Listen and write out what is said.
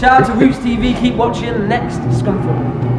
Shout out to Roots TV. Keep watching. Next, Scunthorpe.